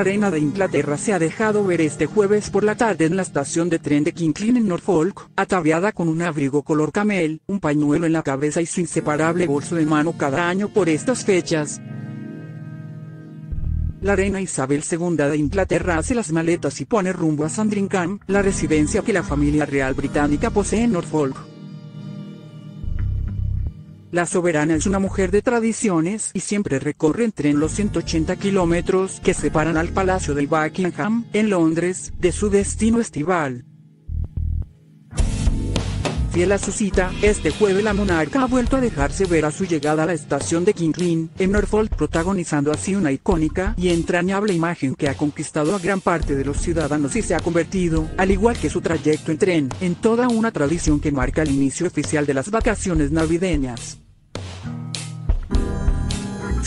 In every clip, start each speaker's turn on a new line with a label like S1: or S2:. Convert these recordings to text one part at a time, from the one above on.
S1: La reina de Inglaterra se ha dejado ver este jueves por la tarde en la estación de tren de Kinclin en Norfolk, ataviada con un abrigo color camel, un pañuelo en la cabeza y su inseparable bolso de mano cada año por estas fechas. La reina Isabel II de Inglaterra hace las maletas y pone rumbo a Sandringham, la residencia que la familia real británica posee en Norfolk. La soberana es una mujer de tradiciones y siempre recorre en tren los 180 kilómetros que separan al Palacio de Buckingham, en Londres, de su destino estival. Fiel a su cita, este jueves la monarca ha vuelto a dejarse ver a su llegada a la estación de King en Norfolk protagonizando así una icónica y entrañable imagen que ha conquistado a gran parte de los ciudadanos y se ha convertido, al igual que su trayecto en tren, en toda una tradición que marca el inicio oficial de las vacaciones navideñas.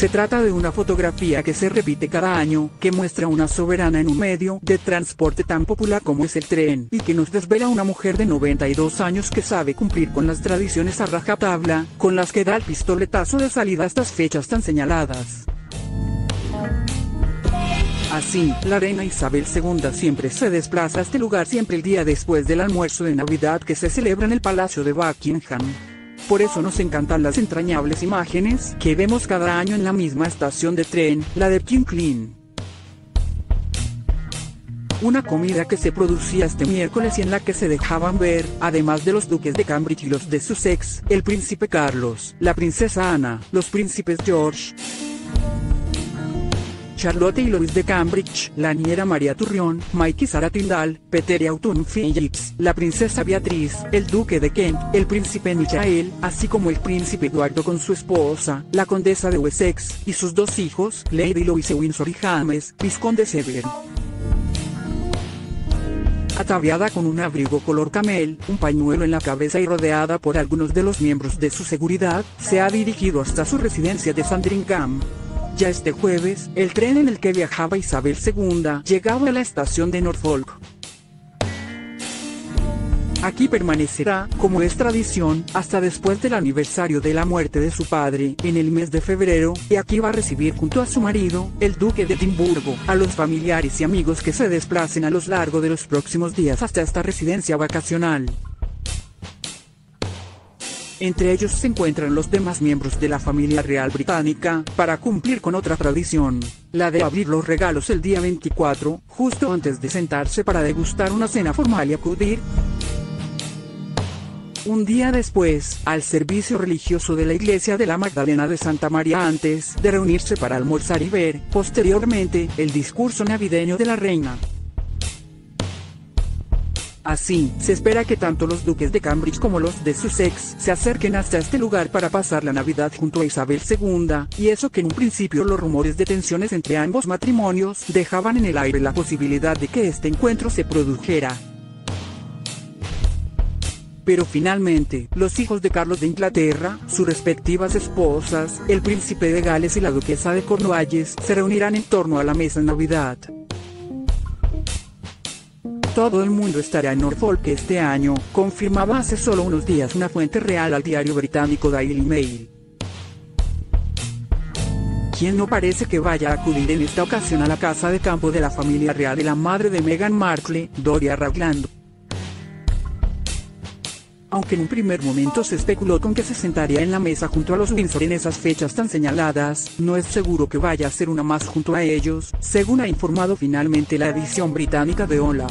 S1: Se trata de una fotografía que se repite cada año, que muestra una soberana en un medio de transporte tan popular como es el tren, y que nos desvela una mujer de 92 años que sabe cumplir con las tradiciones a rajatabla, con las que da el pistoletazo de salida a estas fechas tan señaladas. Así, la reina Isabel II siempre se desplaza a este lugar siempre el día después del almuerzo de Navidad que se celebra en el Palacio de Buckingham. Por eso nos encantan las entrañables imágenes que vemos cada año en la misma estación de tren, la de King Una comida que se producía este miércoles y en la que se dejaban ver, además de los duques de Cambridge y los de Sussex, el príncipe Carlos, la princesa Ana, los príncipes George, Charlotte y Louis de Cambridge, la niñera María Turrión, Mike y Sara Tyndall, Peter y Autumn Phillips, la princesa Beatriz, el duque de Kent, el príncipe Michael, así como el príncipe Eduardo con su esposa, la condesa de Wessex, y sus dos hijos, Lady Louise Windsor y James, visconde Severn ataviada con un abrigo color camel, un pañuelo en la cabeza y rodeada por algunos de los miembros de su seguridad, se ha dirigido hasta su residencia de Sandringham. Ya este jueves, el tren en el que viajaba Isabel II llegaba a la estación de Norfolk. Aquí permanecerá, como es tradición, hasta después del aniversario de la muerte de su padre, en el mes de febrero, y aquí va a recibir junto a su marido, el duque de Edimburgo, a los familiares y amigos que se desplacen a lo largo de los próximos días hasta esta residencia vacacional. Entre ellos se encuentran los demás miembros de la familia real británica, para cumplir con otra tradición, la de abrir los regalos el día 24, justo antes de sentarse para degustar una cena formal y acudir, un día después, al servicio religioso de la iglesia de la Magdalena de Santa María antes de reunirse para almorzar y ver, posteriormente, el discurso navideño de la reina. Así, se espera que tanto los duques de Cambridge como los de Sussex se acerquen hasta este lugar para pasar la Navidad junto a Isabel II, y eso que en un principio los rumores de tensiones entre ambos matrimonios dejaban en el aire la posibilidad de que este encuentro se produjera. Pero finalmente, los hijos de Carlos de Inglaterra, sus respectivas esposas, el príncipe de Gales y la duquesa de Cornualles, se reunirán en torno a la mesa en Navidad. Todo el mundo estará en Norfolk este año, confirmaba hace solo unos días una fuente real al diario británico Daily Mail. ¿Quién no parece que vaya a acudir en esta ocasión a la casa de campo de la familia real de la madre de Meghan Markle, Doria Ragland? Aunque en un primer momento se especuló con que se sentaría en la mesa junto a los Windsor en esas fechas tan señaladas, no es seguro que vaya a ser una más junto a ellos, según ha informado finalmente la edición británica de Hola.